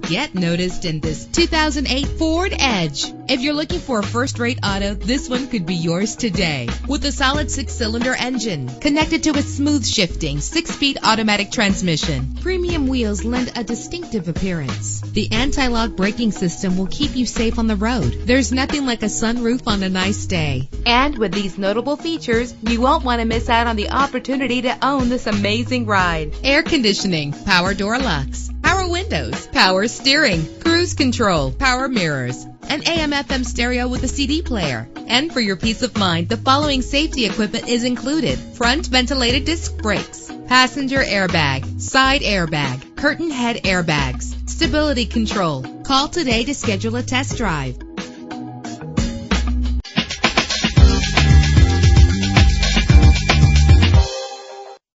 Get noticed in this 2008 Ford Edge. If you're looking for a first-rate auto, this one could be yours today. With a solid six-cylinder engine connected to a smooth shifting six-speed automatic transmission, premium wheels lend a distinctive appearance. The anti-lock braking system will keep you safe on the road. There's nothing like a sunroof on a nice day. And with these notable features, you won't want to miss out on the opportunity to own this amazing ride. Air conditioning, power door locks, power windows, power steering, cruise control, power mirrors, an AM FM stereo with a CD player. And for your peace of mind, the following safety equipment is included. Front ventilated disc brakes, passenger airbag, side airbag, curtain head airbags, stability control. Call today to schedule a test drive.